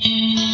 Música